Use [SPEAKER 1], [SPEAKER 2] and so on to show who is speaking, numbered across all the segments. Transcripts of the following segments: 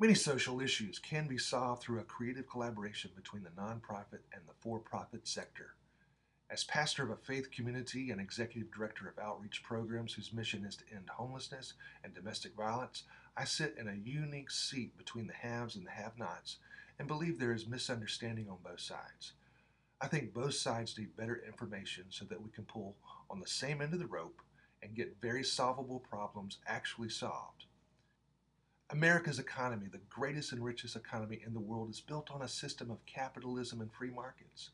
[SPEAKER 1] Many social issues can be solved through a creative collaboration between the nonprofit and the for profit sector. As pastor of a faith community and executive director of outreach programs whose mission is to end homelessness and domestic violence, I sit in a unique seat between the haves and the have nots and believe there is misunderstanding on both sides. I think both sides need better information so that we can pull on the same end of the rope and get very solvable problems actually solved. America's economy, the greatest and richest economy in the world, is built on a system of capitalism and free markets.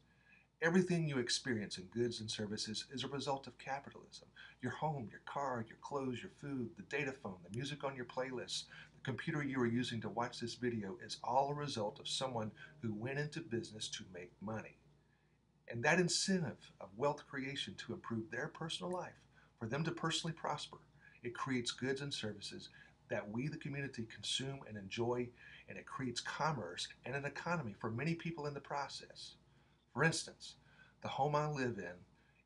[SPEAKER 1] Everything you experience in goods and services is a result of capitalism. Your home, your car, your clothes, your food, the data phone, the music on your playlist, the computer you are using to watch this video is all a result of someone who went into business to make money. And that incentive of wealth creation to improve their personal life, for them to personally prosper, it creates goods and services that we, the community, consume and enjoy, and it creates commerce and an economy for many people in the process. For instance, the home I live in,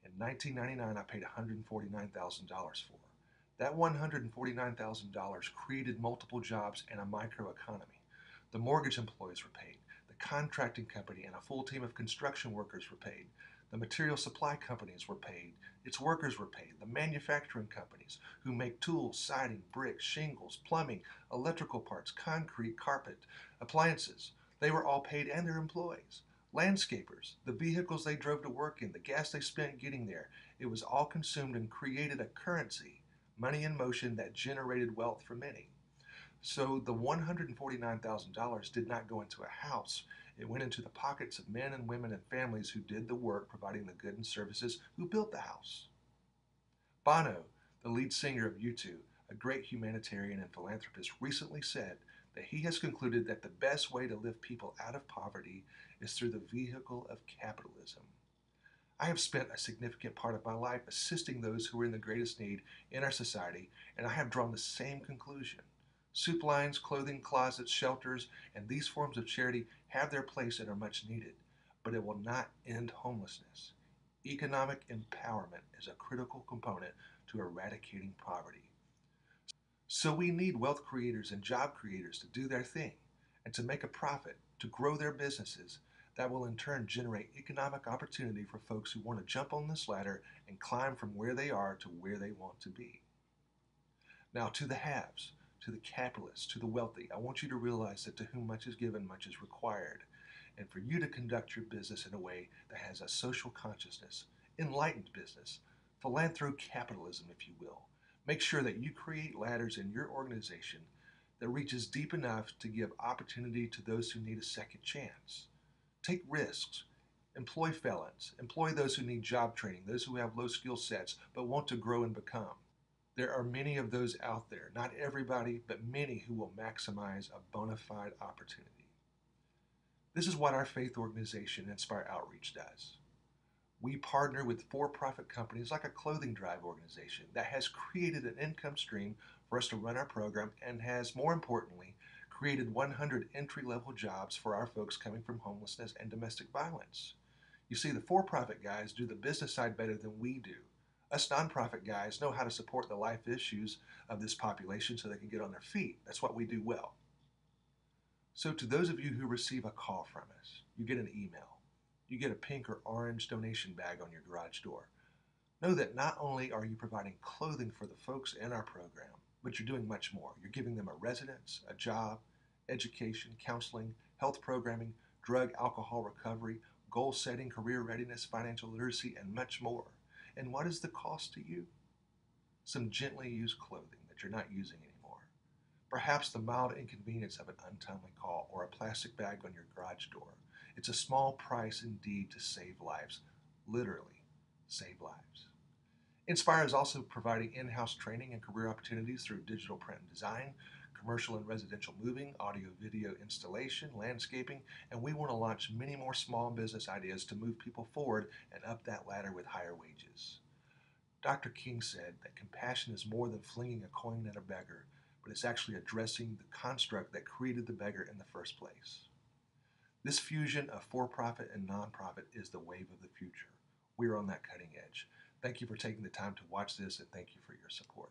[SPEAKER 1] in 1999, I paid $149,000 for. That $149,000 created multiple jobs and a microeconomy. The mortgage employees were paid. The contracting company and a full team of construction workers were paid. The material supply companies were paid. Its workers were paid. The manufacturing companies who make tools, siding, bricks, shingles, plumbing, electrical parts, concrete, carpet, appliances, they were all paid and their employees. Landscapers, the vehicles they drove to work in, the gas they spent getting there, it was all consumed and created a currency, money in motion that generated wealth for many. So the $149,000 did not go into a house. It went into the pockets of men and women and families who did the work providing the goods and services who built the house. Bono, the lead singer of U2, a great humanitarian and philanthropist, recently said that he has concluded that the best way to lift people out of poverty is through the vehicle of capitalism. I have spent a significant part of my life assisting those who are in the greatest need in our society, and I have drawn the same conclusion. Soup lines, clothing closets, shelters, and these forms of charity have their place and are much needed, but it will not end homelessness. Economic empowerment is a critical component to eradicating poverty. So we need wealth creators and job creators to do their thing and to make a profit, to grow their businesses that will in turn generate economic opportunity for folks who want to jump on this ladder and climb from where they are to where they want to be. Now to the haves to the capitalists, to the wealthy. I want you to realize that to whom much is given, much is required. And for you to conduct your business in a way that has a social consciousness, enlightened business, philanthrocapitalism, if you will. Make sure that you create ladders in your organization that reaches deep enough to give opportunity to those who need a second chance. Take risks. Employ felons. Employ those who need job training, those who have low skill sets but want to grow and become. There are many of those out there, not everybody, but many who will maximize a bona fide opportunity. This is what our faith organization, Nspire Outreach, does. We partner with for profit companies like a clothing drive organization that has created an income stream for us to run our program and has, more importantly, created 100 entry level jobs for our folks coming from homelessness and domestic violence. You see, the for profit guys do the business side better than we do. Us nonprofit guys know how to support the life issues of this population so they can get on their feet. That's what we do well. So, to those of you who receive a call from us, you get an email, you get a pink or orange donation bag on your garage door. Know that not only are you providing clothing for the folks in our program, but you're doing much more. You're giving them a residence, a job, education, counseling, health programming, drug, alcohol recovery, goal setting, career readiness, financial literacy, and much more. And what is the cost to you? Some gently used clothing that you're not using anymore. Perhaps the mild inconvenience of an untimely call or a plastic bag on your garage door. It's a small price indeed to save lives, literally save lives. Nspire is also providing in house training and career opportunities through digital print and design, commercial and residential moving, audio video installation, landscaping, and we want to launch many more small business ideas to move people forward and up that ladder with higher wages. Dr. King said that compassion is more than flinging a coin at a beggar, but it's actually addressing the construct that created the beggar in the first place. This fusion of for profit and nonprofit is the wave of the future. We are on that cutting edge. Thank you for taking the time to watch this and thank you for your support.